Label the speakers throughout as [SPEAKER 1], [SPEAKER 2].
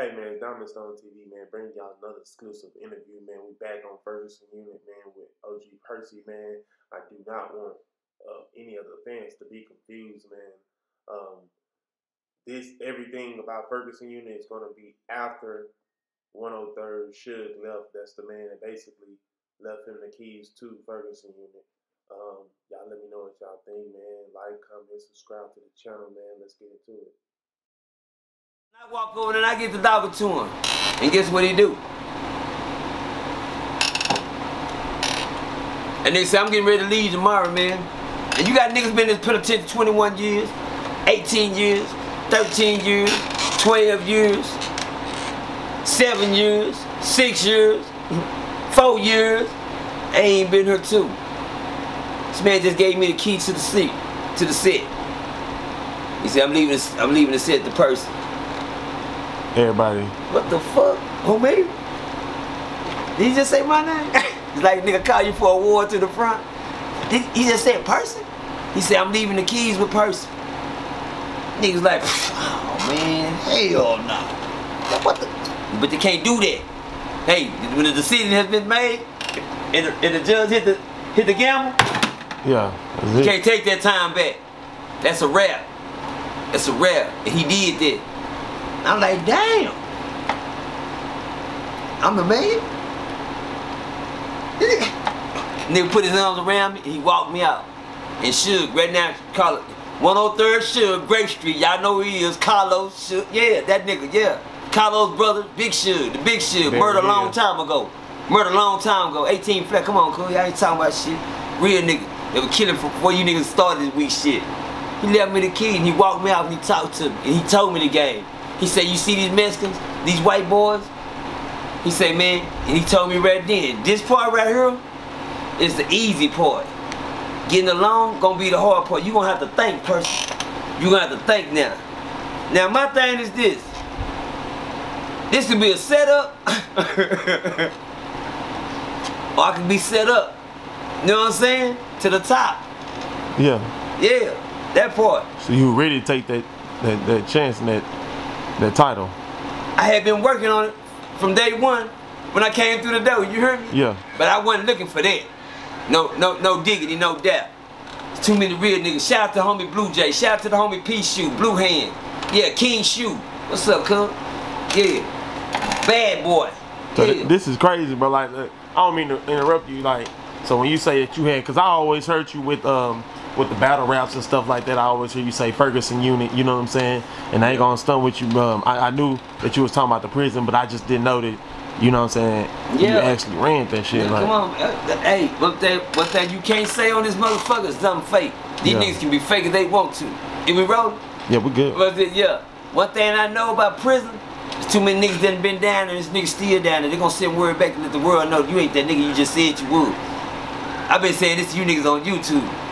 [SPEAKER 1] Hey man, Diamond Stone TV man, bring y'all another exclusive interview man. We back on Ferguson Unit man with OG Percy man. I do not want uh, any of the fans to be confused man. Um, this everything about Ferguson Unit is going to be after 103rd Suge left. That's the man that basically left him the keys to Ferguson Unit. Um, y'all let me know what y'all think, man. Like, comment, subscribe to the channel, man. Let's get into it.
[SPEAKER 2] I walk over and I get the dollar to him. And guess what he do? And they say, I'm getting ready to leave tomorrow, man. And you got niggas been in this penitentiary 21 years, 18 years, 13 years, 12 years, 7 years, 6 years, 4 years. I ain't been here too. This man just gave me the key to the seat, to the set. He said, I'm leaving, I'm leaving the set the Percy.
[SPEAKER 3] Everybody.
[SPEAKER 2] What the fuck? Homie? Did he just say my name? it's like nigga call you for a war to the front. Did he just said Percy? He said I'm leaving the keys with Percy. Niggas like, oh man, hell no. Nah. What the? But they can't do that. Hey, when the decision has been made, and the, and the judge hit the hit the gamble,
[SPEAKER 3] yeah,
[SPEAKER 2] you can't take that time back. That's a wrap. That's a wrap. And he did that. I'm like, damn. I'm the man. Nigga put his arms around me, he walked me out. And Suge, right now, call it 103rd Suge, Grape Street. Y'all know who he is, Carlos Suge. Yeah, that nigga, yeah. Carlos brother, Big Suge, the Big Suge. Murdered a long time ago. Murdered a long time ago. 18 flat, come on, cool. Y'all ain't talking about shit. Real nigga. They were killing before you niggas started this weak shit. He left me the key and he walked me out and he talked to me. And he told me the game. He said, you see these Mexicans, these white boys? He said, man, and he told me right then, this part right here is the easy part. Getting along gonna be the hard part. you gonna have to think, Percy. you gonna have to think now. Now my thing is this. This could be a setup. or I could be set up. You know what I'm saying? To the top.
[SPEAKER 3] Yeah.
[SPEAKER 2] Yeah. That part.
[SPEAKER 3] So you ready to take that that, that chance and that that title?
[SPEAKER 2] I had been working on it from day one when I came through the door. You heard me?
[SPEAKER 3] Yeah.
[SPEAKER 2] But I wasn't looking for that. No, no, no diggity, no doubt. Too many real niggas. Shout out to homie Blue Jay. Shout out to the homie P Shoe, Blue Hand. Yeah, King Shoe. What's up, cuz? Yeah. Bad boy.
[SPEAKER 3] So yeah. this is crazy, bro. Like, I don't mean to interrupt you. Like, so when you say that you had, cause I always heard you with um with the battle raps and stuff like that, I always hear you say Ferguson unit, you know what I'm saying? And I ain't gonna stun with you. Um, I, I, knew that you was talking about the prison, but I just didn't know that, you know what I'm saying? Yeah. You actually ran that shit.
[SPEAKER 2] Yeah,
[SPEAKER 3] like.
[SPEAKER 2] Come on, hey, what that, what that you can't say on this motherfucker is dumb fake. These yeah. niggas can be fake if they want to. If we roll?
[SPEAKER 3] Yeah, we good.
[SPEAKER 2] But yeah, one thing I know about prison. There's too many niggas that been down there, this nigga still down there. They gonna sit and worry back and let the world know you ain't that nigga you just said you would. I've been saying this to you niggas on YouTube.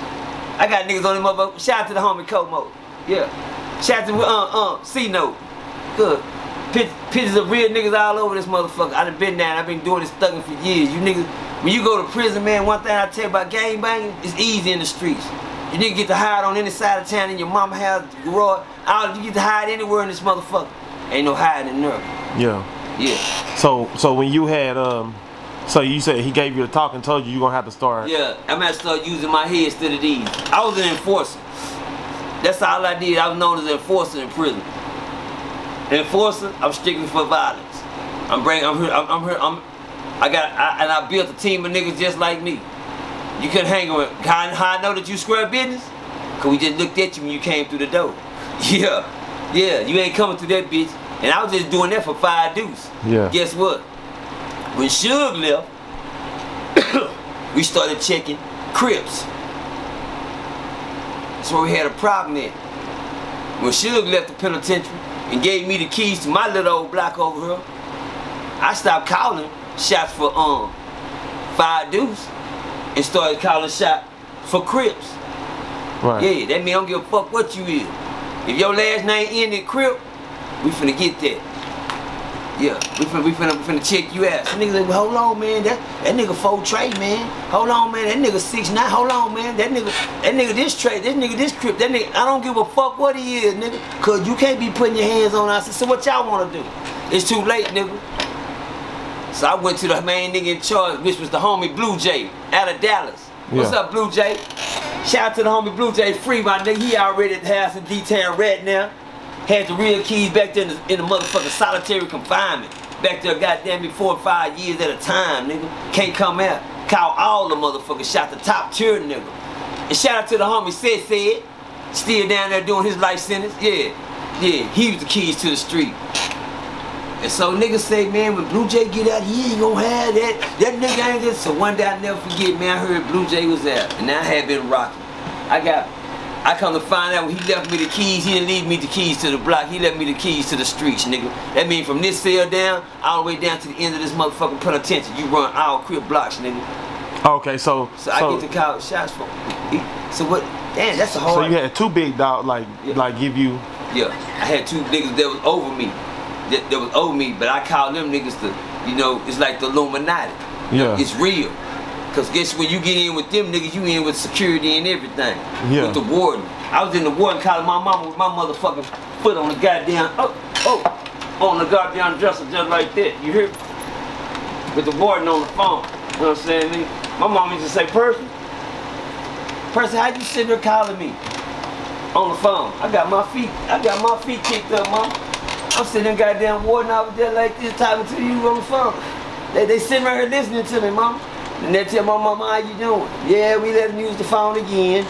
[SPEAKER 2] I got niggas on the motherfucker. Shout out to the homie Como. Yeah. Shout out to uh uh C note. Good. Pictures of real niggas all over this motherfucker. I done been down. I've been doing this thugging for years. You niggas, when you go to prison, man, one thing I tell you about gang banging, it's easy in the streets. You niggas get to hide on any side of town in your mama house, garage. All you get to hide anywhere in this motherfucker. Ain't no hiding in there.
[SPEAKER 3] Yeah.
[SPEAKER 2] Yeah.
[SPEAKER 3] So so when you had um so you said he gave you the talk and told you you're gonna have to start.
[SPEAKER 2] Yeah, I'm gonna start using my head instead of these. I was an enforcer. That's all I did. I was known as an enforcer in prison. enforcer, I'm strictly for violence. I'm bringing. I'm here. I'm, I'm here. I'm. I got. I, and I built a team of niggas just like me. You couldn't hang with. How, how I know that you square business? Cause we just looked at you when you came through the door. Yeah, yeah. You ain't coming through that bitch. And I was just doing that for five deuce.
[SPEAKER 3] Yeah.
[SPEAKER 2] Guess what? When Suge left, we started checking Crips. That's where we had a problem at. When Suge left the penitentiary and gave me the keys to my little old block over here, I stopped calling shots for um five deuce and started calling shots for Crips.
[SPEAKER 3] Right.
[SPEAKER 2] Yeah, that mean I don't give a fuck what you is. If your last name ended Crip, we finna get that. Yeah, we finna, we finna, we finna check you out. Some niggas like, well, hold on, man. That that nigga four trade, man. Hold on, man. That nigga six nine. Hold on, man. That nigga, that nigga this trade. This nigga this crip. That nigga, I don't give a fuck what he is, nigga. Cause you can't be putting your hands on us. So what y'all wanna do? It's too late, nigga. So I went to the main nigga in charge, which was the homie Blue Jay out of Dallas. What's
[SPEAKER 3] Yeah.
[SPEAKER 2] up, Blue Jay? Shout out to the homie Blue Jay Free, my nigga. He already has some detail red now. Had the real keys back there in the, in the motherfucking solitary confinement. Back there, goddamn me, four or five years at a time, nigga. Can't come out. Call all the motherfuckers, shot the top tier nigga. And shout out to the homie Said Said. Still down there doing his life sentence. Yeah, yeah, he was the keys to the street. And so niggas say, man, when Blue Jay get out, he ain't gonna have that. That nigga ain't good. So one day I never forget, man, I heard Blue Jay was out. And I had been rocking. I got, I come to find out when he left me the keys, he didn't leave me the keys to the block, he left me the keys to the streets, nigga. That mean from this cell down, all the way down to the end of this motherfucking penitentiary. You run all crib blocks, nigga.
[SPEAKER 3] Okay, so
[SPEAKER 2] So, I get to call shots from he- So what, damn, that's a hard.
[SPEAKER 3] so you had two big dog like
[SPEAKER 2] Yeah.
[SPEAKER 3] like give you
[SPEAKER 2] Yeah, I had two niggas that was over me, that, that was over me, but I called them niggas to, you know, it's like the Illuminati.
[SPEAKER 3] Yeah.
[SPEAKER 2] It's real. Cause guess when you get in with them niggas, you in with security and everything.
[SPEAKER 3] Yeah.
[SPEAKER 2] With the warden. I was in the warden calling my mama with my motherfucking foot on the goddamn, oh, oh, on the goddamn dresser just like that. You hear? Me? With the warden on the phone. You know what I'm saying? nigga? My mama used to say, Percy, Percy, how you sitting there calling me? on the phone. I got my feet, I got my feet kicked up, mom. I'm sitting there goddamn warden over there like this talking to you on the phone. They, they sitting right here listening to me, mom. And they tell my mama, how you doing? Yeah, we let them use the phone again.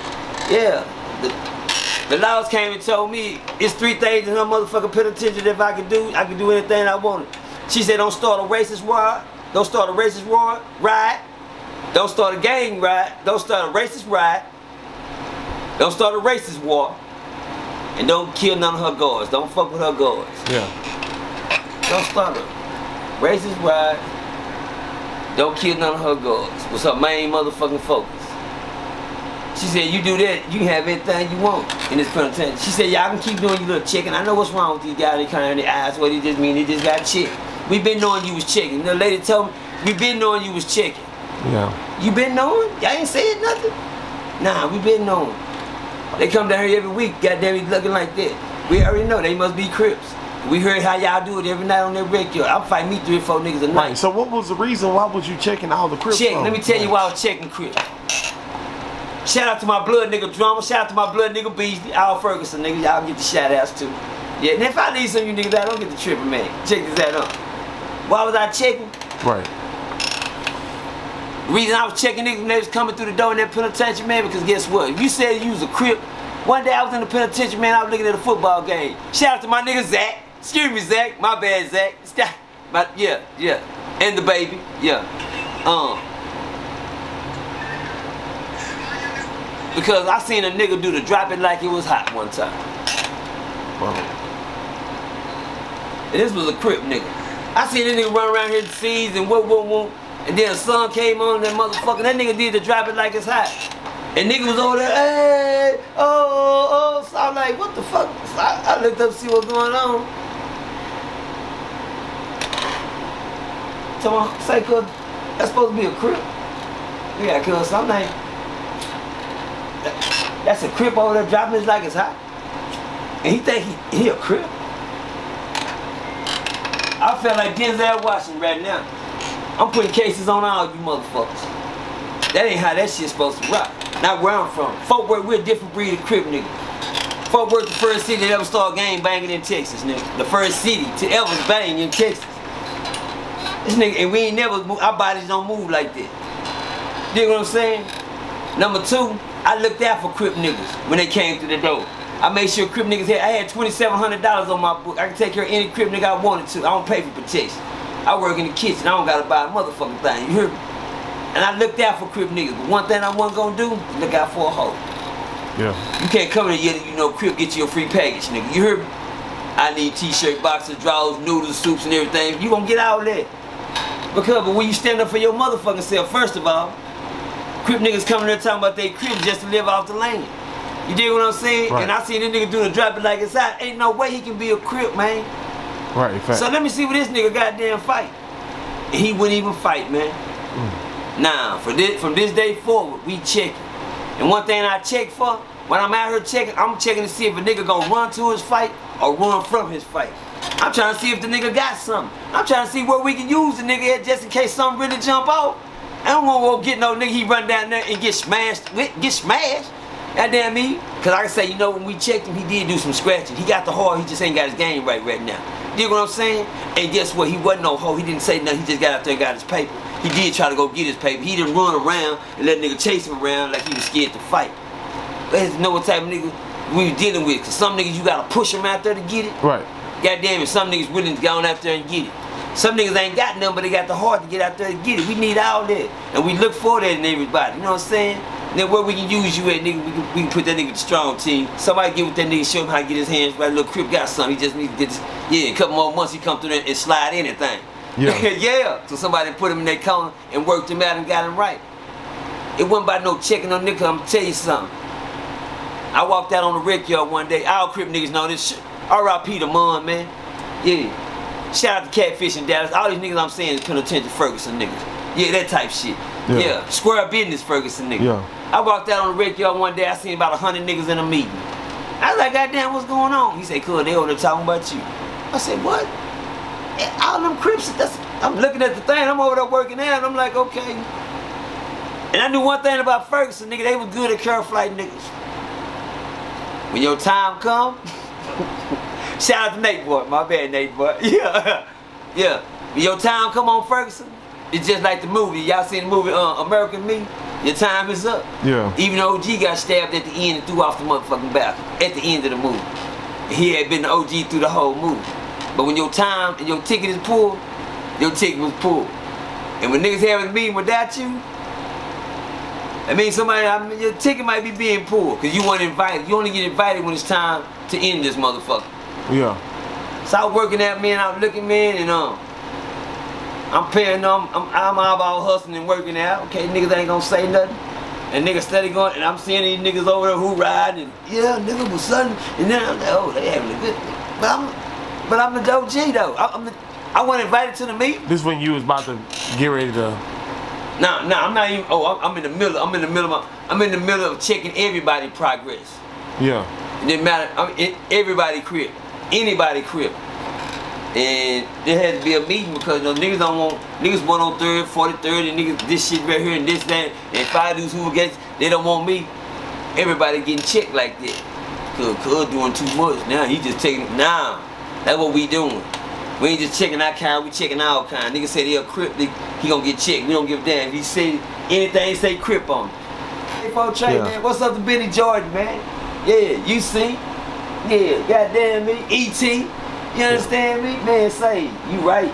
[SPEAKER 2] Yeah. The, the laws came and told me it's three things in her motherfucking penitentiary that if I could do, I could do anything I wanted. She said don't start a racist war, don't start a racist war, riot, don't start a gang riot, don't start a racist riot, don't start a racist war. And don't kill none of her guards. Don't fuck with her guards.
[SPEAKER 3] yeah.
[SPEAKER 2] Don't start a Racist riot. Don't kill none of her guards. What's her main motherfucking focus. She said, you do that, you can have anything you want in this penitentiary. She said, y'all can keep doing your little chicken. I know what's wrong with these guys. They kind of their eyes. What it just mean? They just got checked. We been knowing you was chicken. The lady told me, we been knowing you was chicken.
[SPEAKER 3] Yeah.
[SPEAKER 2] You been knowing? Y'all ain't saying nothing? Nah, we been knowing. They come down here every week, goddamn it, looking like that. We already know they must be Crips. We heard how y'all do it every night on that radio. I'm fighting me three or four niggas a night.
[SPEAKER 3] Right. So what was the reason? Why was you checking all the crypto?
[SPEAKER 2] Check, let me tell you why I was checking Crips. Shout out to my blood nigga drummer, shout out to my blood nigga Beastie, Al Ferguson, nigga. Y'all get the shout outs too. Yeah, and if I need some of you niggas out, don't get the tripping, man. Check this out up. Why was I checking?
[SPEAKER 3] Right.
[SPEAKER 2] The reason I was checking niggas when they was coming through the door in that penitentiary, man, because guess what? If you said you was a crip, one day I was in the penitentiary, man, I was looking at a football game. Shout out to my nigga Zach. Excuse me, Zach. My bad, Zach. But yeah, yeah. And the baby. Yeah. Um. Because I seen a nigga do the drop it like it was hot one time.
[SPEAKER 3] Well,
[SPEAKER 2] And this was a crip nigga. I seen that nigga run around here seas and whoop whoop whoop. And then the sun came on that motherfucker. That nigga did the drop it like it's hot. And nigga was over there, hey, oh, oh, oh. So I'm like, what the fuck? So I, I looked up to see what's going on. So say, cuz, that's supposed to be a crip. Yeah, cuz, I'm like, that- that's a crip over there dropping it like it's hot. And he think he, he a crip. I feel like Denzel Washington right now. I'm putting cases on all you motherfuckers. That ain't how that shit's supposed to rock. Not where I'm from. Fort Worth, we're a different breed of crip nigga. Fort Worth, the first city that ever started gang banging in Texas, nigga. The first city to ever bang in Texas. This nigga, and we ain't never, our bodies don't move like that. You know what I'm saying? Number two, I looked out for crip niggas when they came through the door. I made sure crip niggas had, I had $2,700 on my book. I can take care of any crip nigga I wanted to. I don't pay for protection. I work in the kitchen. I don't gotta buy a motherfucking thing. You hear me? And I looked out for crip niggas. But one thing I wasn't gonna do look out for a hoe.
[SPEAKER 3] yeah.
[SPEAKER 2] You can't come in here, you know, crip get you a free package, nigga. You heard me? I need t-shirt, boxers, drawers, noodles, soups, and everything. You gonna get all that. Because, but when you stand up for your motherfucking self, first of all, crip niggas coming there talking about they crip just to live off the land. You dig what I'm saying?
[SPEAKER 3] Right.
[SPEAKER 2] And I seen this nigga do the drop it like it's hot. Ain't no way he can be a crip, man.
[SPEAKER 3] Right. Fact.
[SPEAKER 2] So let me see what this nigga goddamn fight. And he wouldn't even fight, man. Mm. Nah, for this, from this day forward, we checking. And one thing I check for, when I'm out here checking, I'm checking to see if a nigga gonna run to his fight or run from his fight. I'm trying to see if the nigga got something. I'm trying to see where we can use the nigga at just in case something really jump out. I don't want to go get no nigga, he run down there and get smashed, get smashed. Goddamn me. Cause I can say, you know, when we checked him, he did do some scratching. He got the heart, he just ain't got his game right right now. You know what I'm saying? And guess what? He wasn't no hoe. He didn't say nothing. He just got out there and got his paper. He did try to go get his paper. He didn't run around and let nigga chase him around like he was scared to fight. Let's know what type of nigga we dealing with. Cause some niggas you gotta push them out there to get it.
[SPEAKER 3] Right.
[SPEAKER 2] Goddamn it, some niggas willing to go on out there and get it. Some niggas ain't got nothing, but they got the heart to get out there and get it. We need all that. And we look for that in everybody. You know what I'm saying? Then where we can use you at, nigga, we can, we can put that nigga the strong team. Somebody get with that nigga, show him how to get his hands right. Little Crip got something. He just needs to get his, yeah, a couple more months he come through there and slide anything.
[SPEAKER 3] Yeah.
[SPEAKER 2] yeah. So somebody put him in their corner and worked him out and got him right. It wasn't by no checking on nigga. I'm tell you something. I walked out on the rec yard one day. All Crip niggas know this shit. R.I.P. the Mon, man. Yeah. Shout out to Catfish in Dallas. All these niggas I'm saying is Penitentiary Ferguson niggas. Yeah, that type shit.
[SPEAKER 3] Yeah.
[SPEAKER 2] Yeah. Square business Ferguson niggas.
[SPEAKER 3] Yeah.
[SPEAKER 2] I walked out on the rec yard one day. I seen about a hundred niggas in a meeting. I was like, goddamn, what's going on? He said, cool, they over there talking about you. I said, what? All them Crips, that's, I'm looking at the thing, I'm over there working out, and I'm like, okay. And I knew one thing about Ferguson, nigga, they were good at curve flight niggas. When your time come, shout out to Nate boy, my bad Nate boy. Yeah, yeah. When your time come on Ferguson, it's just like the movie. Y'all seen the movie uh, American Me? Your time is up.
[SPEAKER 3] Yeah.
[SPEAKER 2] Even OG got stabbed at the end and threw off the motherfucking balcony at the end of the movie. He had been the OG through the whole movie. But when your time and your ticket is pulled, your ticket was pulled. And when niggas having a meeting without you, I mean somebody, I mean, your ticket might be being pulled because you weren't invited. You only get invited when it's time to end this motherfucker.
[SPEAKER 3] Yeah.
[SPEAKER 2] So I was working at me and I was looking man and um I'm paying them, I'm, I'm all about hustling and working out. Okay, niggas ain't gonna say nothing. And niggas steady going, and I'm seeing these niggas over there who ride and yeah, nigga was sudden, and then I'm like, oh, they having a good But I'm, but I'm the dope G though. I, I'm the, I wasn't invited to the meeting.
[SPEAKER 3] This when you was about to get ready to.
[SPEAKER 2] Nah, nah, I'm not even. Oh, I'm, I'm in the middle. I'm in the middle of. My, I'm in the middle of checking everybody progress.
[SPEAKER 3] Yeah.
[SPEAKER 2] It didn't matter. I'm everybody crib, anybody crib. And there had to be a meeting because you know, niggas don't want niggas one on third, forty third, and niggas this shit right here and this that. And five dudes who against they don't want me. Everybody getting checked like that. Cause cuz doing too much. Now he just taking now. That's what we doing. We ain't just checking our kind, we checking our kind. Nigga said he a crip, he he gonna get checked. We don't give a damn. If he say anything, say crip on. it. Hey, Trey,
[SPEAKER 3] Yeah.
[SPEAKER 2] man, what's up to Benny Jordan, man? Yeah, you see? Yeah, goddamn me, E.T. You understand me? Man, say, you right.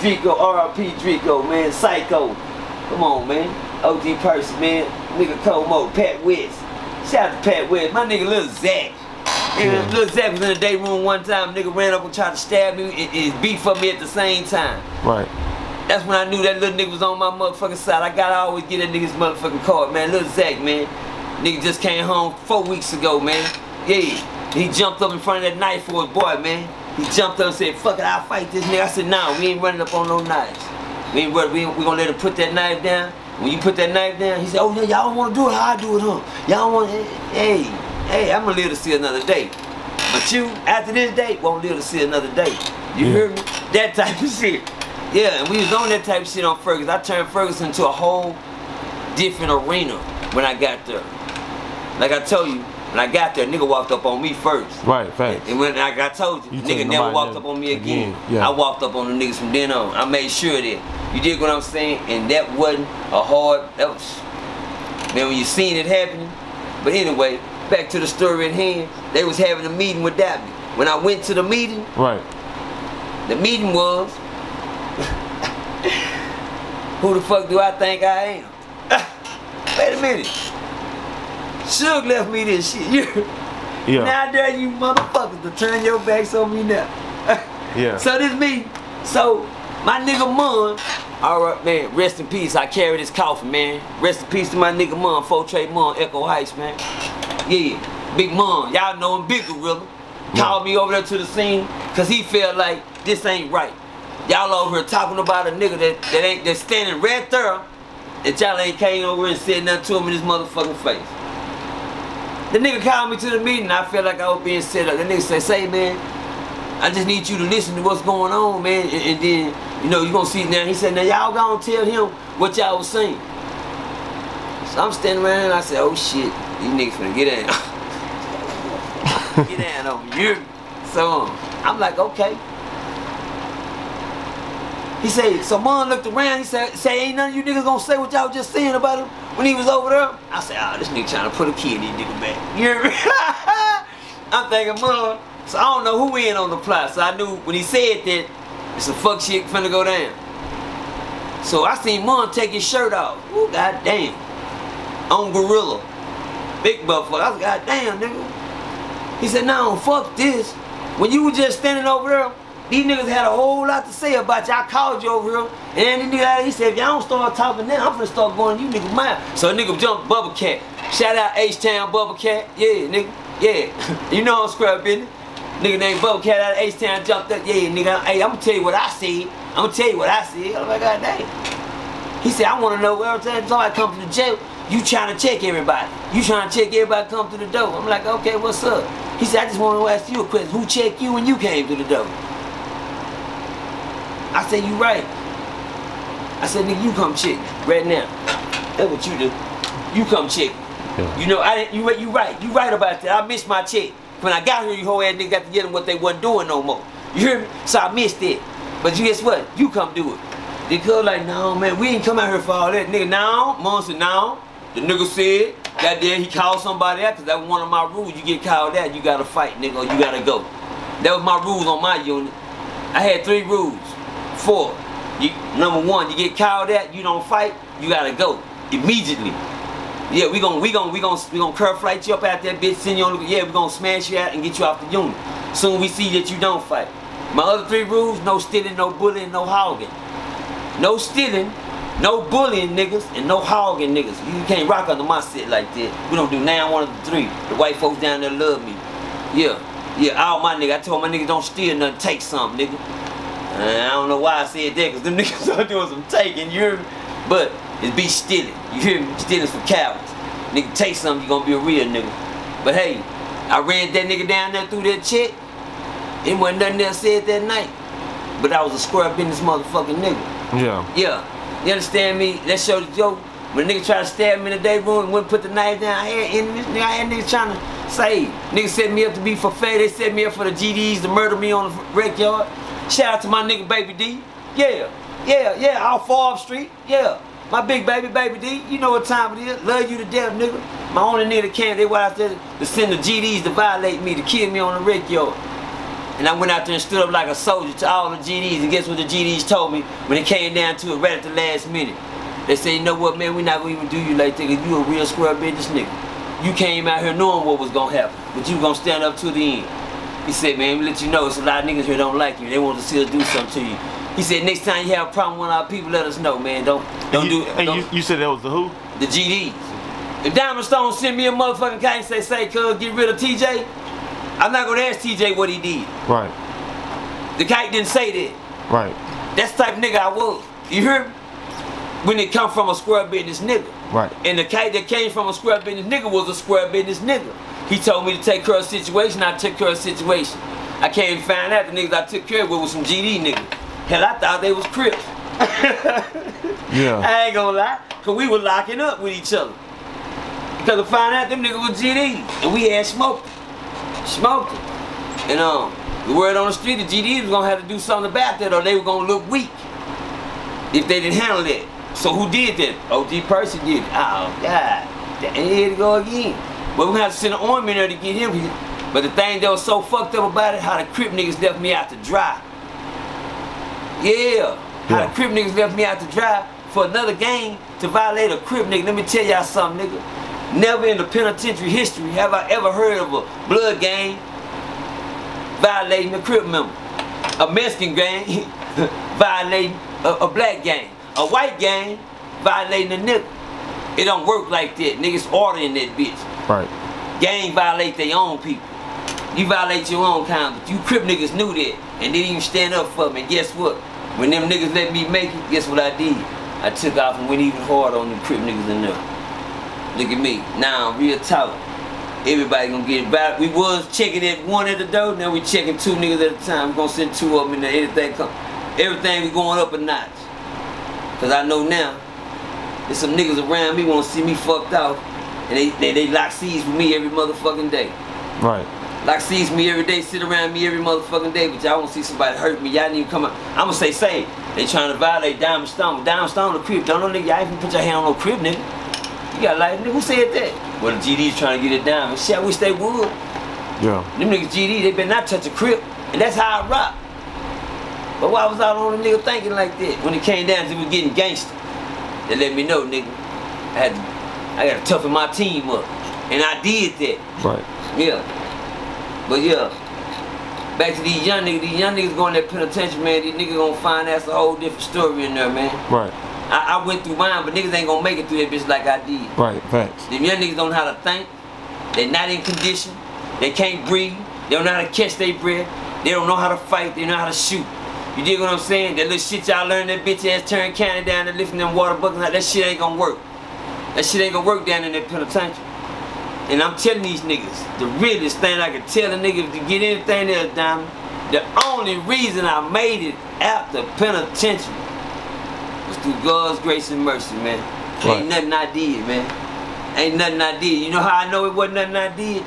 [SPEAKER 2] Drico, R.I.P. Drico, man, Psycho. Come on, man. OG Percy, man. Nigga Como, Pat West. Shout out to Pat West. My nigga Lil Zach.
[SPEAKER 3] Yeah.
[SPEAKER 2] Lil Zach was in the day room one time. Nigga ran up and tried to stab me and, and beat for me at the same time.
[SPEAKER 3] Right.
[SPEAKER 2] That's when I knew that little nigga was on my motherfucking side. I gotta always get that nigga's motherfucking card, man. Little Zach, man. Nigga just came home four weeks ago, man. Yeah. He jumped up in front of that knife for his boy, man. He jumped up and said, fuck it, I'll fight this nigga. I said, nah, we ain't running up on no knives. We ain't we, ain't, we gonna let him put that knife down. When you put that knife down, he said, oh, yeah, y'all don't wanna do it how I do it, huh? Y'all wanna, hey, hey, I'm gonna live to see another day. But you, after this day, won't live to see another day. You
[SPEAKER 3] Yeah.
[SPEAKER 2] hear me? That type of shit. Yeah, and we was on that type of shit on Ferguson. I turned Ferguson into a whole different arena when I got there. Like I told you, when I got there, nigga walked up on me first.
[SPEAKER 3] Right. Facts.
[SPEAKER 2] And when like I told you,
[SPEAKER 3] You
[SPEAKER 2] nigga never walked up on me again.
[SPEAKER 3] again, yeah.
[SPEAKER 2] I walked up on the niggas from then on. I made sure that you did what I'm saying, and that wasn't a hard. That was man when you seen it happening. But anyway, back to the story at hand. They was having a meeting with Dabney. When I went to the meeting,
[SPEAKER 3] Right.
[SPEAKER 2] the meeting was, who the fuck do I think I am? Wait a minute. Suge left me this shit.
[SPEAKER 3] Yeah.
[SPEAKER 2] Now dare you motherfuckers to turn your backs on me now.
[SPEAKER 3] Yeah.
[SPEAKER 2] So this me. So my nigga Mun, alright man, rest in peace. I carry this coffin, man. Rest in peace to my nigga Mun, Four Trey Mun, Echo Heights, man. Yeah, Big Mom, Y'all know him, Big Gorilla. Called me over there to the scene, cause he felt like this ain't right. Y'all over here talking about a nigga that, that ain't that's standing right there, that y'all ain't came over and said nothing to him in his motherfucking face. The nigga called me to the meeting. I felt like I was being set up. The nigga said, say man, I just need you to listen to what's going on, man. And, and then, you know, you gonna see now. He said, now y'all gonna tell him what y'all was saying. So I'm standing around and I said, oh shit, these niggas finna get down. get down on. You? So um, I'm like, okay. He said, so mom looked around, he said, say ain't none of you niggas gonna say what y'all just saying about him when he was over there? I said, oh, this nigga trying to put a kid in his nigga back. You hear me? I'm thinking, mom, so I don't know who in on the plot. So I knew when he said that, it's a fuck shit finna go down. So I seen mom take his shirt off. Ooh, goddamn. On Gorilla. Big motherfucker. I was god damn, nigga. He said, no, fuck this. When you were just standing over there, these niggas had a whole lot to say about you. I called you over here. And he said, if y'all don't start talking now, I'm finna start going you niggas mad. So a nigga jumped Bubba Cat. Shout out H-Town Bubba Cat. Yeah, nigga. Yeah. you know I'm scrub business. Nigga named Bubba Cat out of H-Town jumped up. Yeah, nigga. Hey, I'm gonna tell you what I see. I'm gonna tell you what I see. Oh my god dang. He said, I wanna know where every time somebody come to the jail, you trying to check everybody. You trying to check everybody come through the door. I'm like, okay, what's up? He said, I just want to ask you a question. Who checked you when you came through the door? I said, you right. I said, nigga, you come check right now. That's what you do. You come check. Yeah. You know, I you you right. You right about that. I missed my check. When I got here, you whole ass nigga got to get them what they wasn't doing no more. You hear me? So I missed it. But you guess what? You come do it. They go like, no, man, we ain't come out here for all that. Nigga, now, Monster, now. The nigga said, that day he called somebody out, because that was one of my rules. You get called out, you got to fight, nigga, you got to go. That was my rules on my unit. I had three rules. Four. You, number one, you get called out, you don't fight, you got to go. Immediately. Yeah, we gon' we gon' we gon' we gon' curve flight you up out that bitch, send you on the yeah, we gon' smash you out and get you off the unit. Soon we see that you don't fight. My other three rules, no stealing, no bullying, no hogging. No stealing, no bullying niggas, and no hogging niggas. You can't rock under my shit like that. We don't do now one of the three. The white folks down there love me. Yeah. Yeah, all my niggas. I told my niggas don't steal nothing, take something, nigga. And I don't know why I said that, because them niggas are doing some taking, you hear me? But it's be stealing. You hear me? Stealing's for cowards. Nigga, take something, you gonna be a real nigga. But hey, I ran that nigga down there through that check. It wasn't nothing else said that night. But I was a square up in this motherfucking nigga.
[SPEAKER 3] Yeah.
[SPEAKER 2] Yeah. You understand me? Let's show the joke. When a nigga tried to stab me in the day room and wouldn't put the knife down, I had enemies, nigga, I had niggas trying to save. Niggas set me up to be for fed. They set me up for the GDs to murder me on the wreck yard. Shout out to my nigga Baby D. Yeah. Yeah, yeah, off Forbes Street. Yeah. My big baby, baby D, you know what time it is. Love you to death, nigga. My only nigga that came, they were out there to send the GDs to violate me, to kill me on the wreck yard. And I went out there and stood up like a soldier to all the GDs. And guess what the GDs told me when it came down to it right at the last minute? They said, you know what, man, we're not gonna even do you like that because you a real square business nigga. You came out here knowing what was gonna happen, but you gonna stand up to the end. He said, man, let you know, it's a lot of niggas here don't like you. They want to see us do something to you. He said, next time you have a problem with our people, let us know, man. Don't don't
[SPEAKER 3] you,
[SPEAKER 2] do
[SPEAKER 3] And
[SPEAKER 2] don't,
[SPEAKER 3] you, you said that was the who?
[SPEAKER 2] the GDs. If Diamond Stone send me a motherfucking kite and say, say, cuz, get rid of TJ, I'm not gonna ask TJ what he did.
[SPEAKER 3] Right.
[SPEAKER 2] The kite didn't say that.
[SPEAKER 3] Right.
[SPEAKER 2] That's the type of nigga I was. You hear me? When it come from a square business nigga.
[SPEAKER 3] Right.
[SPEAKER 2] And the kite that came from a square business nigga was a square business nigga. He told me to take care of the situation, I took care of the situation. I came to find out the niggas I took care of with was some GD niggas. Hell, I thought they was Crips.
[SPEAKER 3] Yeah.
[SPEAKER 2] I ain't gonna lie, cause we were locking up with each other. Because I found out them niggas was GD, and we had smoked it. Smoked it. And um, the word on the street, the GDs was gonna have to do something about that or they were gonna look weak if they didn't handle that. So who did that? OG Percy did it. Oh, God. And here to go again. But we're gonna have to send an army in there to get him here. But the thing that was so fucked up about it, how the Crip niggas left me out to dry. Yeah. How
[SPEAKER 3] Yeah.
[SPEAKER 2] the Crip niggas left me out to dry for another game to violate a Crip nigga. Let me tell y'all something, nigga. Never in the penitentiary history have I ever heard of a blood gang violating a Crip member. A Mexican gang violating a, a black gang. A white gang violating a nigga. It don't work like that. Niggas ordering that bitch.
[SPEAKER 3] Right.
[SPEAKER 2] Gang violate their own people. You violate your own kind, but you Crip niggas knew that and didn't even stand up for me. And guess what? When them niggas let me make it, guess what I did? I took off and went even harder on them Crip niggas in there. Look at me. Now I'm real talent. Everybody gonna get it back. We was checking it one at the door, now we checking two niggas at a time. we gonna send two of them in there. Anything come, everything we going up a notch. Cause I know now, there's some niggas around me wanna see me fucked out, and they they, they lock seas with me every motherfucking day.
[SPEAKER 3] Right.
[SPEAKER 2] Like sees me every day, sit around me every motherfucking day, but y'all won't see somebody hurt me. Y'all didn't even come out. I'ma say, say, they trying to violate Diamond Stone. Diamond Stone the crib. Don't know nigga, y'all even put your hand on no crib, nigga. You got like, nigga, who said that? Well, the GD's trying to get it down. Shit, I wish they would.
[SPEAKER 3] Yeah.
[SPEAKER 2] Them niggas GD, they better not touch a crib. And that's how I rock. But why was I on the nigga thinking like that? When it came down to it getting gangster. They let me know, nigga. I had to, I gotta toughen my team up. And I did that.
[SPEAKER 3] Right.
[SPEAKER 2] Yeah. But yeah, back to these young niggas. These young niggas going to that penitentiary, man. These niggas gonna find that's a whole different story in there, man.
[SPEAKER 3] Right.
[SPEAKER 2] I, I went through mine, but niggas ain't gonna make it through that bitch like I did.
[SPEAKER 3] Right. Facts.
[SPEAKER 2] Them young niggas don't know how to think. They're not in condition. They can't breathe. They don't know how to catch their breath. They don't know how to fight. They know how to shoot. You dig what I'm saying? That little shit y'all learned that bitch ass turn cannon down and lifting them water buckets like that shit ain't gonna work. That shit ain't gonna work down in that penitentiary. And I'm telling these niggas, the realest thing I can tell a nigga to get anything else down, the only reason I made it after penitentiary through God's grace and mercy, man.
[SPEAKER 3] Right.
[SPEAKER 2] Ain't nothing I did, man. Ain't nothing I did. You know how I know it wasn't nothing I did?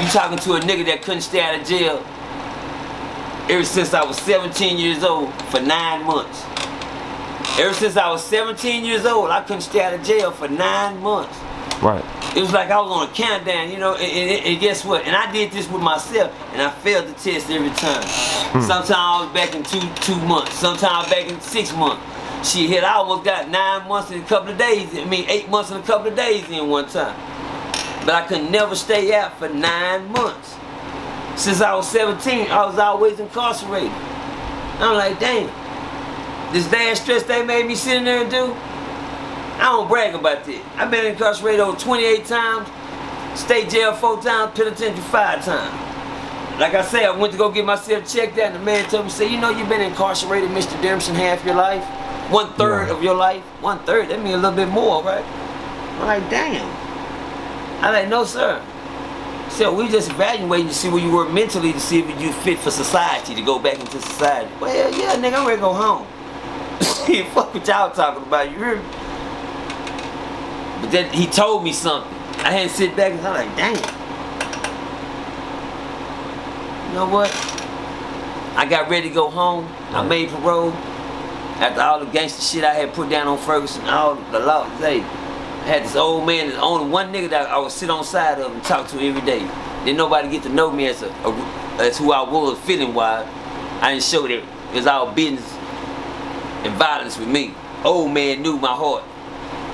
[SPEAKER 2] You talking to a nigga that couldn't stay out of jail ever since I was 17 years old for nine months. Ever since I was 17 years old, I couldn't stay out of jail for nine months.
[SPEAKER 3] Right.
[SPEAKER 2] It was like I was on a countdown, you know, and, and, and guess what? And I did this with myself, and I failed the test every time. Hmm. Sometimes I was back in two two months, sometimes back in six months. Shit, hit, I almost got nine months in a couple of days. I mean, eight months in a couple of days in one time. But I could never stay out for nine months. Since I was 17, I was always incarcerated. I'm like, damn, this damn stress they made me sit in there and do, I don't brag about that. I've been incarcerated over 28 times, state jail four times, penitentiary five times. Like I said, I went to go get myself checked out, and the man told me, say, you know, you've been incarcerated, Mr. Dempsey, half your life, one third
[SPEAKER 3] Yeah.
[SPEAKER 2] of your life, one third. That means a little bit more, right? I'm like, damn. I'm like, no, sir. So we just evaluating to see where you were mentally to see if you fit for society to go back into society. Well, yeah, nigga, I'm ready to go home. Fuck what y'all talking about. You hear me? But then he told me something. I had to sit back and I'm like, damn. You know what? I got ready to go home. I made parole. After all the gangster shit I had put down on Ferguson, all the law, they I had this old man, there's only one nigga that I would sit on side of and talk to every day. Didn't nobody get to know me as a, a as who I was feeling wise. I didn't show that it was all business and violence with me. Old man knew my heart.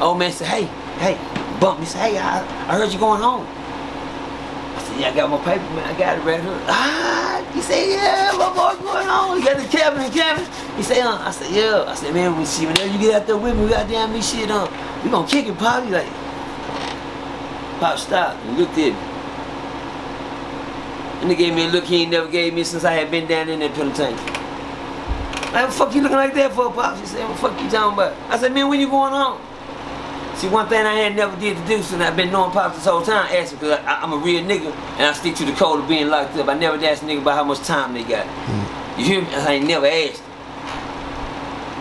[SPEAKER 2] Old man said, hey, hey, bump me, said, hey, I, I heard you going home. I said, yeah, I got my paper, man. I got it right here. Ah, he said, yeah, my boy going on. He got the cabin and cabin. He said, uh, I said, yeah. I said, man, we see whenever you get out there with me, we got damn me shit on. We gonna kick it, Pop. He like, Pop, stop. And looked at me. And he gave me a look he ain't never gave me since I had been down in that penitentiary. Like, what the fuck you looking like that for, Pops? He said, what the fuck you talking about? I said, man, when you going home? See, one thing I had never did to do, since I've been knowing Pops this whole time, ask him, because I'm a real nigga, and I stick to the code of being locked up. I never asked a nigga about how much time they got. You hear me? I ain't never asked.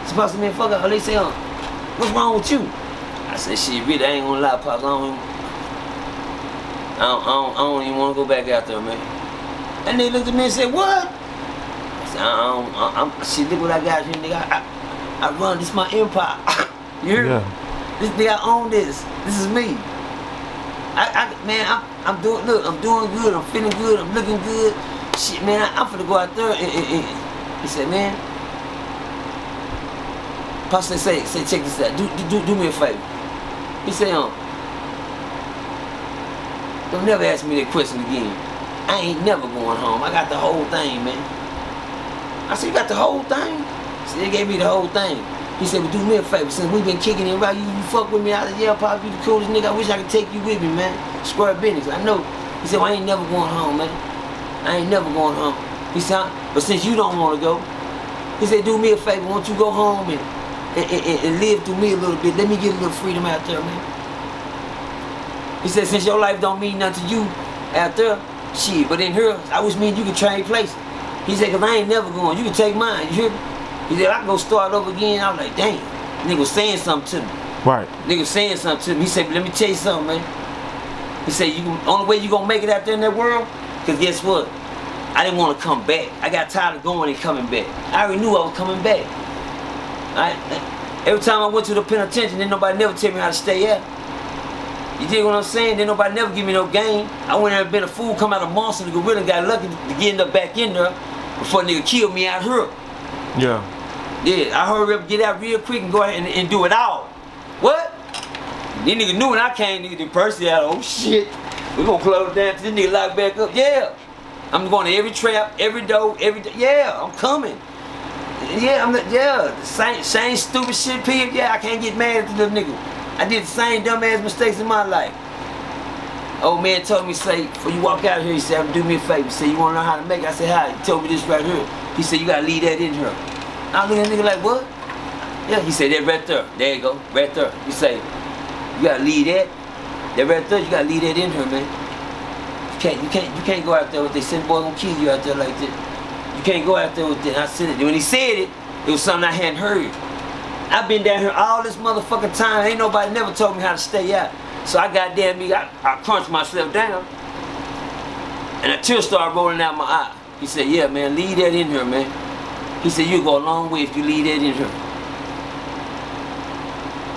[SPEAKER 2] Supposed to man, fuck up. They say, uh, what's wrong with you? I said, shit, really, I ain't gonna lie, Pops. I don't, I don't, I don't, I don't even want to go back out there, man. And they looked at me and said, what? I said, I don't, I, I'm, shit, look what I got here, nigga. I, I, I run, this my empire. you hear me?
[SPEAKER 3] Yeah.
[SPEAKER 2] This nigga, I own this. This is me. I, I man, I'm, I'm doing, look, I'm doing good. I'm feeling good. I'm looking good. Shit, man, I, I'm finna go out there and, and, and he said, man, Pastor say, say, check this out. Do, do, do, me a favor. He said, um, don't never ask me that question again. I ain't never going home. I got the whole thing, man. I said, you got the whole thing? So they gave me the whole thing. He said, well, do me a favor. Since we been kicking it right, you, you fuck with me. I said, yeah, Pop, you the coolest nigga. I wish I could take you with me, man. Square business. I know. He said, well, I ain't never going home, man. I ain't never going home. He said, but since you don't want to go, he said, do me a favor. Won't you go home and, and, and, and live through me a little bit? Let me get a little freedom out there, man. He said, since your life don't mean nothing to you out there, shit, but in here, I wish me and you could trade places. He said, cause I ain't never going. You can take mine, you hear me? He said, I can go start over again. I was like, damn. Nigga saying something to me.
[SPEAKER 3] Right.
[SPEAKER 2] Nigga saying something to me. He said, let me tell you something, man. He said, you only way you gonna make it out there in that world, cause guess what? I didn't want to come back. I got tired of going and coming back. I already knew I was coming back. I, every time I went to the penitentiary, didn't nobody never tell me how to stay out. You dig what I'm saying? Then nobody never give me no game. I went there and been a fool, come out a monster, the gorilla, and got lucky to get up back in there before nigga killed me out here.
[SPEAKER 3] Yeah.
[SPEAKER 2] Yeah, I hurry up, get out real quick and go ahead and, and do it all. What? These niggas knew when I came, nigga, the person out, oh shit. We gonna close down this nigga lock back up. Yeah. I'm going to every trap, every door, every. Yeah, I'm coming. Yeah, I'm yeah, the same same stupid shit, people. Yeah, I can't get mad at the nigga. I did the same dumbass mistakes in my life. Old man told me, say, before you walk out here, he said, do me a favor. He said, you wanna know how to make it? I said, how? He told me this right here. He said, you gotta leave that in here. I look at nigga like, what? Yeah, he said, that right there. There you go, right there. He said, you gotta leave that. That right there, you gotta leave that in here, man. You can't, you can't, you can't go out there with they said, boy, gonna kill you out there like that. You can't go out there with that. I said it. When he said it, it was something I hadn't heard. I've been down here all this motherfucking time. Ain't nobody never told me how to stay out. So I got damn me, I, I crunched myself down. And a tear started rolling out my eye. He said, yeah, man, leave that in here, man. He said, you'll go a long way if you leave that in here.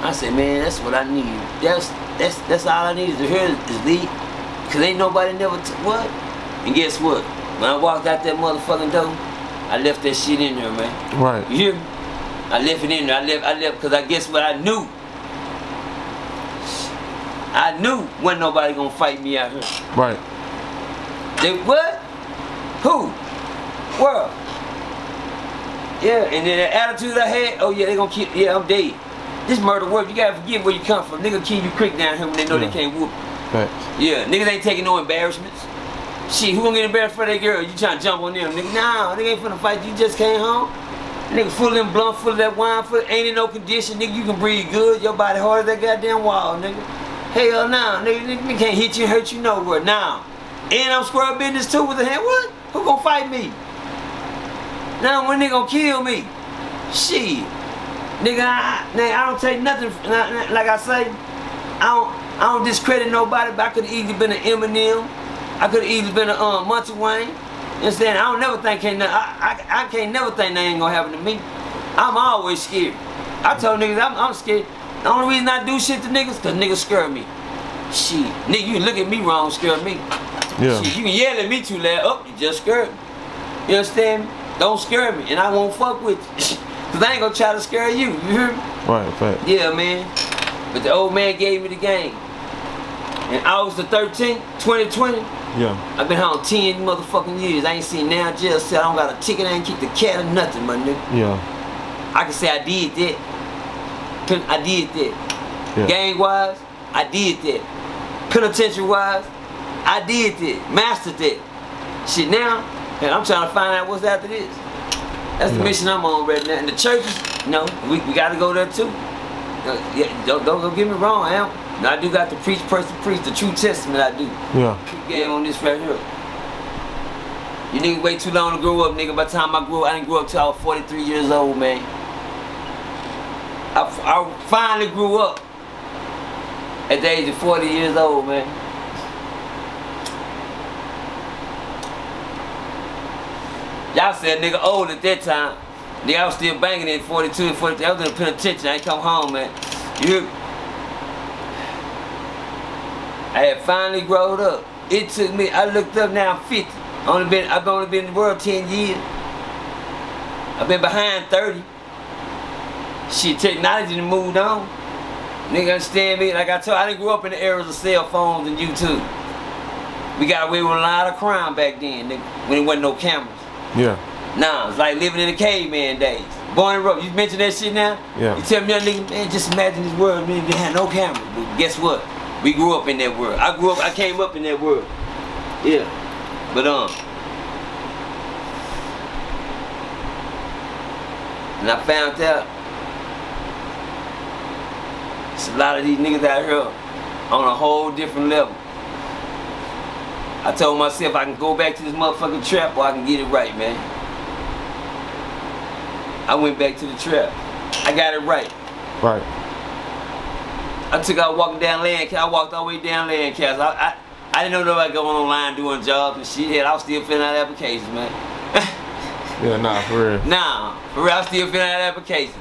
[SPEAKER 2] I said, man, that's what I need. That's that's that's all I need to hear is leave. Cause ain't nobody never what? And guess what? When I walked out that motherfucking door, I left that shit in there, man.
[SPEAKER 3] Right.
[SPEAKER 2] You hear me? I left it in there. I left I left because I guess what I knew. I knew wasn't nobody gonna fight me out here.
[SPEAKER 3] Right.
[SPEAKER 2] They what? Who? Where? Yeah, and then the attitude I had, oh yeah, they gonna keep yeah, I'm dead. This murder work, you gotta forget where you come from. Nigga keep you quick down here when they know
[SPEAKER 3] Yeah.
[SPEAKER 2] they can't whoop.
[SPEAKER 3] Facts.
[SPEAKER 2] Yeah, niggas ain't taking no embarrassments. Shit, who gonna get embarrassed for that girl? You trying to jump on them, nigga? Nah, nigga ain't finna fight you. Just came home. Nigga full of them blunt, full of that wine, full ain't in no condition, nigga. You can breathe good. Your body hard as that goddamn wall, nigga. Hell nah, nigga, nigga, nigga can't hit you hurt you nowhere. Now, and I'm square business too with a hand. What? Who gonna fight me? Now when they gonna kill me? Shit. Nigga, I, nigga, I don't take nothing. Like I say, I don't, I don't discredit nobody, but I could have easily been an Eminem. I could have easily been a um, Muncie Wayne. You understand? I don't never think can't, I, I, I can't never think that ain't gonna happen to me. I'm always scared. I told niggas I'm, I'm scared. The only reason I do shit to niggas, cause niggas scare me. Shit, nigga, you look at me wrong, scare me.
[SPEAKER 3] Yeah.
[SPEAKER 2] Shit, you can yell at me too loud. Oh, you just scared me. You understand? Don't scare me, and I won't fuck with you. Cause I ain't gonna try to scare you. You hear me?
[SPEAKER 3] Right. Facts.
[SPEAKER 2] Yeah, man. But the old man gave me the game. In August the 13th, 2020,
[SPEAKER 3] Yeah.
[SPEAKER 2] I've been home 10 motherfucking years. I ain't seen now jail cell. I don't got a ticket. I ain't kicked the cat or nothing, my nigga.
[SPEAKER 3] Yeah.
[SPEAKER 2] I can say I did that. I did that.
[SPEAKER 3] Yeah.
[SPEAKER 2] Gang wise, I did that. Penitentiary wise, I did that. Mastered that. Shit now, and I'm trying to find out what's after this. That's the
[SPEAKER 3] Yeah.
[SPEAKER 2] mission I'm on right now. And the churches, no, we, we got to go there too. Uh, yeah, don't, don't, don't get me wrong, I am. I do got to preach, preach, preach the true testament. I do.
[SPEAKER 3] Yeah.
[SPEAKER 2] Keep game on this right here. You niggas wait too long to grow up, nigga. By the time I grew up, I didn't grow up till I was 43 years old, man. I, I finally grew up at the age of 40 years old, man. Y'all said nigga old at that time. Nigga, I was still banging in 42 and 43. I was in the penitentiary. I ain't come home, man. You hear me? I had finally grown up. It took me, I looked up now, I'm 50. Only been, I've only been in the world 10 years. I've been behind 30. Shit, technology done moved on. Nigga understand me? Like I told I didn't grow up in the eras of cell phones and YouTube. We got away with a lot of crime back then, nigga, when there wasn't no cameras.
[SPEAKER 3] Yeah.
[SPEAKER 2] Nah, it's like living in the caveman days. Born and rough. You mention that shit now?
[SPEAKER 3] Yeah.
[SPEAKER 2] You tell me, young nigga, man, just imagine this world, man, we had no cameras. But guess what? We grew up in that world. I grew up, I came up in that world. Yeah. But, um. And I found out it's a lot of these niggas out here on a whole different level. I told myself I can go back to this motherfucking trap or I can get it right, man. I went back to the trap. I got it right.
[SPEAKER 3] Right.
[SPEAKER 2] I took out walking down Lancaster. I walked all the way down Lancaster. I, I, I didn't know nobody going online doing jobs and shit. I was still filling out applications, man.
[SPEAKER 3] Yeah, nah, for real.
[SPEAKER 2] nah, for real, I was still filling out applications.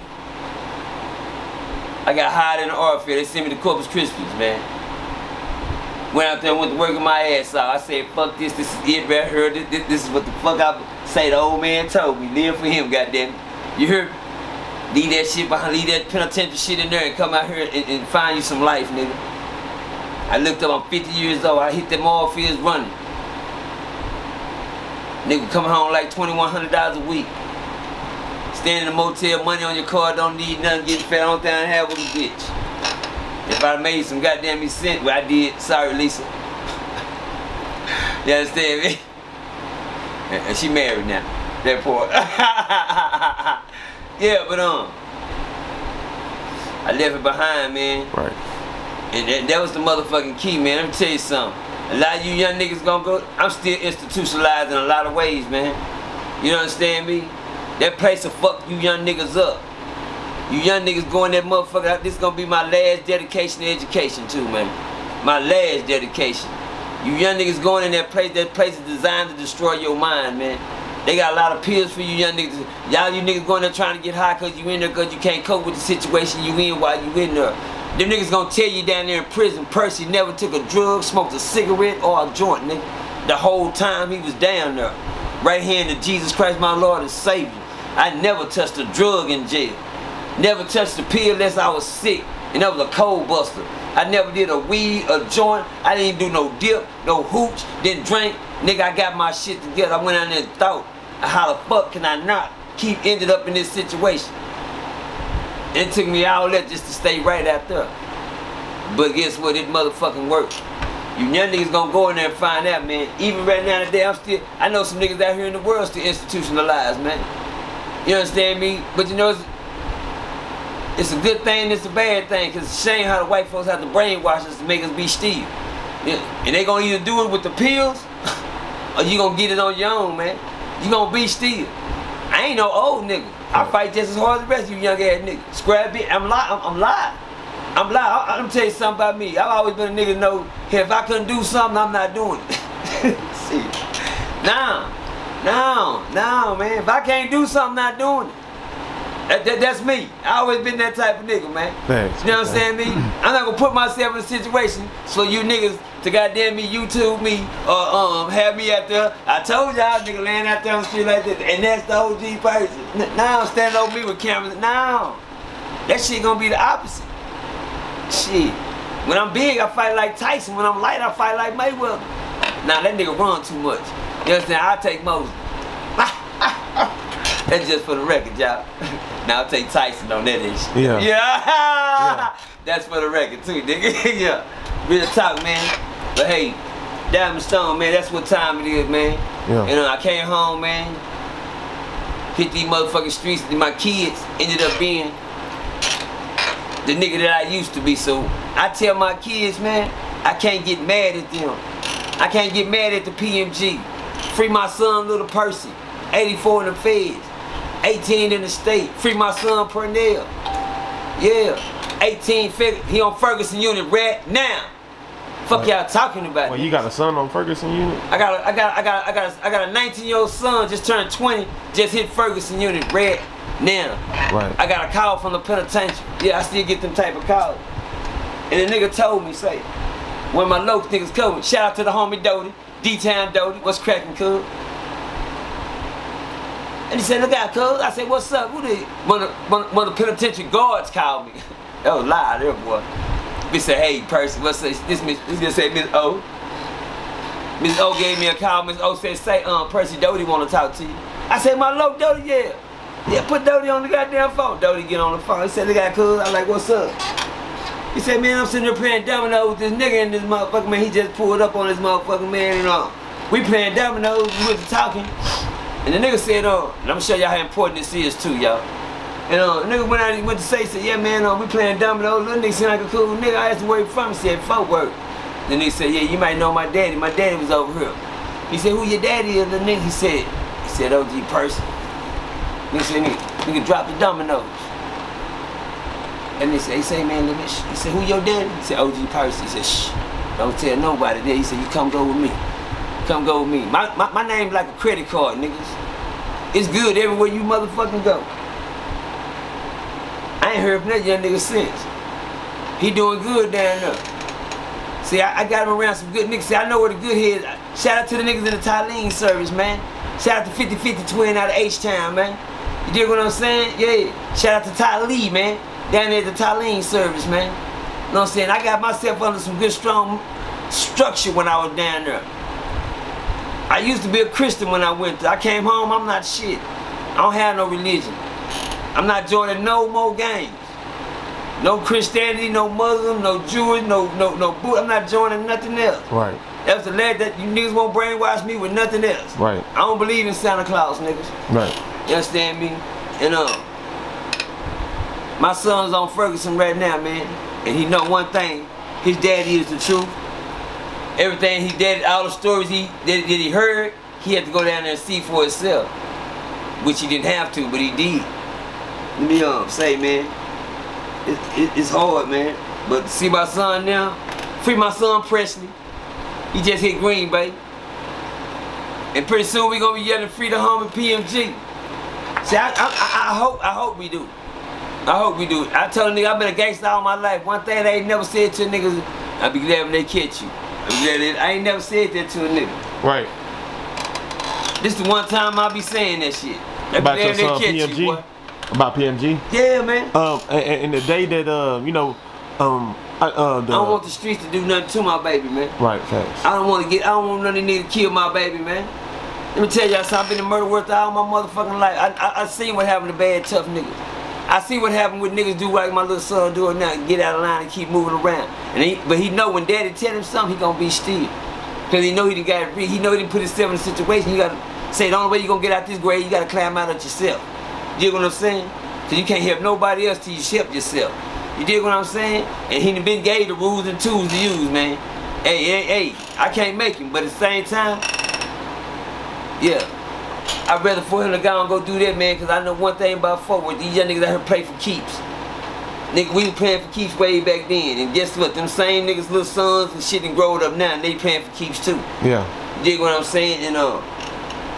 [SPEAKER 2] I got hired in the oil field. They sent me to Corpus Christi, man. Went out there and went to work with my ass off. I said, fuck this, this is it right here. This, this, this is what the fuck I say the old man told me. Live for him, goddamn. You heard? Leave that shit behind, leave that penitentiary shit in there and come out here and, and find you some life, nigga. I looked up, I'm 50 years old. I hit them oil fields running. Nigga come home like $2,100 a week. Staying in a motel, money on your car, don't need nothing, getting fat, only thing I have with a bitch. If I made some goddamn me cent, well I did, sorry Lisa. you understand me? And she married now. That poor. yeah, but um, I left it behind, man.
[SPEAKER 3] Right.
[SPEAKER 2] And that, that was the motherfucking key, man. Let me tell you something. A lot of you young niggas gonna go. I'm still institutionalized in a lot of ways, man. You understand me? That place will fuck you young niggas up. You young niggas going that motherfucker. This is gonna be my last dedication to education too, man. My last dedication. You young niggas going in that place. That place is designed to destroy your mind, man. They got a lot of pills for you young niggas. Y'all you niggas going there trying to get high cause you in there cause you can't cope with the situation you in while you in there. Them niggas gonna tell you down there in prison, Percy never took a drug, smoked a cigarette or a joint, nigga. The whole time he was down there. Right hand to Jesus Christ, my Lord and Savior. I never touched a drug in jail. Never touched a pill unless I was sick. And that was a cold buster. I never did a weed, a joint. I didn't do no dip, no hooch, didn't drink. Nigga, I got my shit together. I went out there and thought, how the fuck can I not keep ended up in this situation? It took me all that just to stay right there. But guess what? It motherfucking worked. You young niggas gonna go in there and find out, man. Even right now today, I'm still, I know some niggas out here in the world still institutionalized, man. You understand me? But you know, it's, a good thing, it's a bad thing, because it's a shame how the white folks have to brainwash us to make us be still. Yeah. And they gonna either do it with the pills, or you gonna get it on your own, man. You gonna be still. I ain't no old nigga. I fight just as hard as the rest of you young ass niggas. Scrap it. I'm live. I'm, I'm live. I'm live. I, I'm tell you something about me. I've always been a nigga know if I couldn't do something, I'm not doing it. See, now, now, now, man. If I can't do something, I'm not doing it. That, that, that's me. I always been that type of nigga, man.
[SPEAKER 3] Thanks.
[SPEAKER 2] You know what I'm saying, me? I'm not gonna put myself in a situation so you niggas to goddamn me YouTube me or um have me out there. I told y'all nigga laying out there on the street like this, and that's the OG Percy. Now I'm standing over me with cameras. Now that shit gonna be the opposite. Shit. When I'm big, I fight like Tyson. When I'm light, I fight like Mayweather. Now that nigga run too much. You understand? I take Moses. That's just for the record, y'all. now I'll take Tyson on that issue.
[SPEAKER 3] Yeah.
[SPEAKER 2] Yeah. That's for the record too, nigga. yeah. Real talk, man. But hey, Diamond Stone, man, that's what time it is, man.
[SPEAKER 3] Yeah.
[SPEAKER 2] You uh, know, I came home, man. Hit these motherfucking streets. and My kids ended up being the nigga that I used to be. So I tell my kids, man, I can't get mad at them. I can't get mad at the PMG. Free my son, little Percy. 84 in the feds. 18 in the state. Free my son, Pernell. Yeah. 18 figure. He on Ferguson unit right now. Fuck y'all talking about.
[SPEAKER 3] Well, you got a son on Ferguson unit?
[SPEAKER 2] I got, a, I got, I got, I got, a, I got a 19 year old son just turned 20, just hit Ferguson unit red now.
[SPEAKER 3] Right.
[SPEAKER 2] I got a call from the penitentiary. Yeah, I still get them type of calls. And the nigga told me, say, when my local niggas coming, shout out to the homie Doty, D-Town Doty, what's cracking, cuz? And he said, look out, cuz. I said, what's up? Who the, one of, one, of the penitentiary guards called me. that was live there, boy. He said, hey, Percy, what's this? This, miss, this just said Miss O. Miss O gave me a call. Miss O said, say, um, Percy Doty want to talk to you. I said, my low Doty, yeah. Yeah, put Doty on the goddamn phone. Doty get on the phone. He said, look out, cuz. I'm like, what's up? He said, man, I'm sitting there playing dominoes with this nigga and this motherfucker, man. He just pulled up on this motherfucker, man, and all. We playing dominoes, we was talking. And the nigga said, oh, and I'm show y'all how important this is too, y'all. And uh, nigga went out and went to say, said, yeah man, uh, we playing domino. Little nigga seemed like a cool nigga. I asked him where he from. He said, Fort Worth. Then he said, yeah, you might know my daddy. My daddy was over here. He said, who your daddy is? The nigga, he said, he said, OG Percy. Nigga said, nigga, nigga drop the dominoes. And they said, he said, man, let me, he said, who your daddy? He said, OG Percy. He said, shh, don't tell nobody that. He said, you come go with me. Come go with me. My, my, my name like a credit card, niggas. It's good everywhere you motherfucking go. I ain't heard from that young nigga since. He doing good down there. See, I, I got him around some good niggas. See, I know where the good heads. Shout out to the niggas in the Tylene service, man. Shout out to 50-50 Twin out of H-Town, man. You dig what I'm saying? Yeah. Shout out to Ty Lee, man. Down there at the Tylene service, man. You know what I'm saying? I got myself under some good, strong structure when I was down there. I used to be a Christian when I went there. I came home, I'm not shit. I don't have no religion. I'm not joining no more games. No Christianity, no Muslim, no Jewish, no no no Buddha. I'm not joining nothing else.
[SPEAKER 3] Right.
[SPEAKER 2] That's the lead that you niggas won't brainwash me with nothing else.
[SPEAKER 3] Right.
[SPEAKER 2] I don't believe in Santa Claus, niggas.
[SPEAKER 3] Right.
[SPEAKER 2] You understand me? And um, my son's on Ferguson right now, man. And he know one thing. His daddy is the truth. Everything he did, all the stories he that, that he heard, he had to go down there and see for himself. Which he didn't have to, but he did. Let me um say, man, it, it, it's hard, man. But see my son now, free my son Presley. He just hit Green baby. And pretty soon we gonna be yelling free the home PMG. See, I, I, I, I hope I hope we do. I hope we do. I tell a nigga I've been a gangster all my life. One thing they ain't never said to niggas, nigga, I be glad when they catch you. I, ain't never said that to a nigga.
[SPEAKER 3] Right.
[SPEAKER 2] This the one time I be saying that shit.
[SPEAKER 3] About your son
[SPEAKER 2] catch you,
[SPEAKER 3] PMG. About PMG.
[SPEAKER 2] Yeah, man.
[SPEAKER 3] Um, and, and the day that uh, you know, um, I, uh, the
[SPEAKER 2] I don't want the streets to do nothing to my baby, man.
[SPEAKER 3] right facts.
[SPEAKER 2] I don't want to get. I don't want none of to kill my baby, man. Let me tell y'all something. I've been in murder worth all my motherfucking life. I, I, I seen what happened to bad, tough niggas. I see what happened with niggas do like my little son doing now, get out of line and keep moving around. And he, but he know when daddy tell him something, he gonna be still. Cause he know he got, he know he put himself in a situation. You gotta say the only way you gonna get out this grade, you gotta climb out of yourself. You dig what I'm saying? Cause you can't help nobody else till you help yourself. You dig what I'm saying? And he been gave the rules and tools to use, man. Hey, hey, hey, I can't make him, but at the same time, yeah. I'd rather for him to go and go do that, man, because I know one thing about forward. These young niggas out here play for keeps. Nigga, we was playing for keeps way back then. And guess what? Them same niggas, little sons and shit, and growed up now, and they playing for keeps too.
[SPEAKER 3] Yeah.
[SPEAKER 2] You dig what I'm saying? And uh,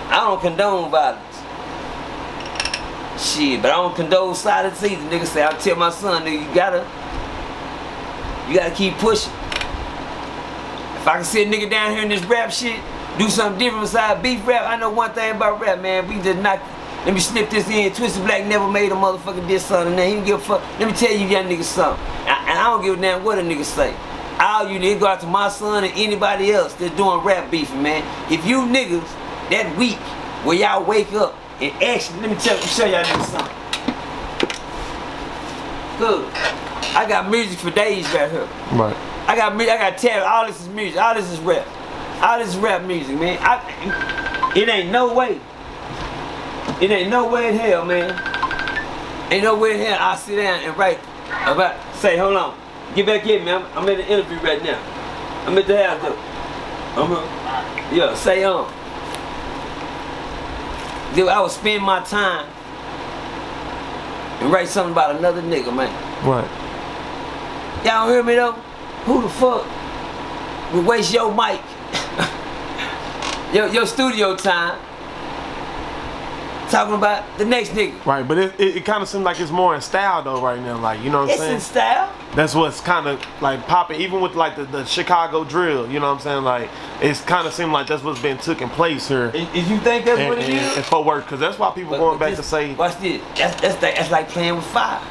[SPEAKER 2] I don't condone violence. Shit, but I don't condone silence either. Nigga say, I tell my son, nigga, you gotta, you gotta keep pushing. If I can see a nigga down here in this rap shit, do something different besides beef rap, I know one thing about rap, man. We just not, let me snip this in. Twisted Black never made a motherfucking diss son, and then he don't give a fuck. Let me tell you, young niggas something. And and I don't give a damn what a nigga say. All you niggas go out to my son and anybody else that's doing rap beefing, man. If you niggas that weak, where y'all wake up and actually, let me tell you, show y'all niggas something. Good. I got music for days right here.
[SPEAKER 3] Right.
[SPEAKER 2] I got I got tell all this is music, all this is rap, all this is rap music, man. I, it ain't no way. It ain't no way in hell, man. Ain't no way in hell I sit down and write about say, hold on, get back in, man. I'm, I'm in the interview right now. I'm at the house though. I'm uh, yeah, say um. Dude, I would spend my time and write something about another nigga, man.
[SPEAKER 3] Right.
[SPEAKER 2] Y'all hear me though? Who the fuck would waste your mic, your, your studio time, talking about the next nigga?
[SPEAKER 3] Right. But it, it, it kind of seems like it's more in style though right now. Like you know what I'm
[SPEAKER 2] It's
[SPEAKER 3] saying?
[SPEAKER 2] in style.
[SPEAKER 3] That's what's kind of like popping, even with like the, the Chicago drill. You know what I'm saying? Like it's kind of seemed like that's what's been taking place here.
[SPEAKER 2] Is, is you think that's
[SPEAKER 3] And,
[SPEAKER 2] what it
[SPEAKER 3] and,
[SPEAKER 2] is?
[SPEAKER 3] and for work, because that's why people
[SPEAKER 2] But-
[SPEAKER 3] going
[SPEAKER 2] but
[SPEAKER 3] back
[SPEAKER 2] this-
[SPEAKER 3] to say,
[SPEAKER 2] watch this. That's that's, the, that's like playing with fire.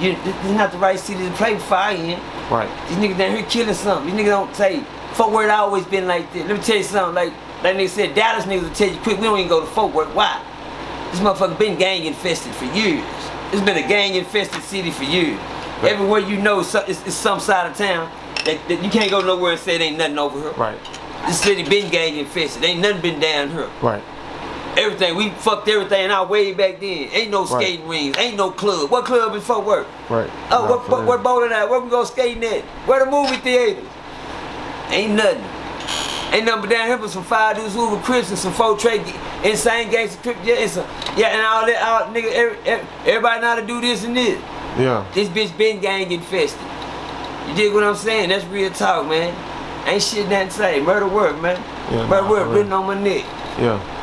[SPEAKER 2] You, this is not the right city to play with fire in.
[SPEAKER 3] right,
[SPEAKER 2] These niggas down here killing something. These niggas don't say, Fort Worth always been like this. Let me tell you something, like, like nigga said, Dallas niggas will tell you quick, we don't even go to Fort Worth. Why? This motherfucker been gang infested for years. It's been a gang infested city for years. Everywhere you know, it's, it's some side of town that, that you can't go nowhere and say it ain't nothing over here.
[SPEAKER 3] right,
[SPEAKER 2] This city been gang infested. Ain't nothing been down here.
[SPEAKER 3] right,
[SPEAKER 2] Everything. We fucked everything out way back then. Ain't no
[SPEAKER 3] Right.
[SPEAKER 2] skating rings. Ain't no club. What club in Fort Worth?
[SPEAKER 3] Right.
[SPEAKER 2] Oh, what, what, what bowling at? Where we go skating at? Where the movie theaters? Ain't nothing. Ain't nothing but down here but some five dudes Hoover Crips and some four Trey insane gangs of Crip. Yeah, and some, yeah, and all that. All, nigga, every, every, everybody know how to do this and this.
[SPEAKER 3] Yeah.
[SPEAKER 2] This bitch been gang infested. You dig what I'm saying? That's real talk, man. Ain't shit nothing to say. Murder work, man.
[SPEAKER 3] Yeah,
[SPEAKER 2] Murder
[SPEAKER 3] nah,
[SPEAKER 2] work written on my neck.
[SPEAKER 3] Yeah.